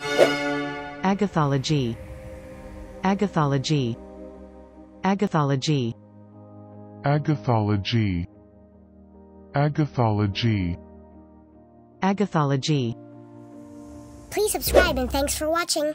Agathology. Agathology. Agathology. Agathology. Agathology. Agathology. Please subscribe and thanks for watching.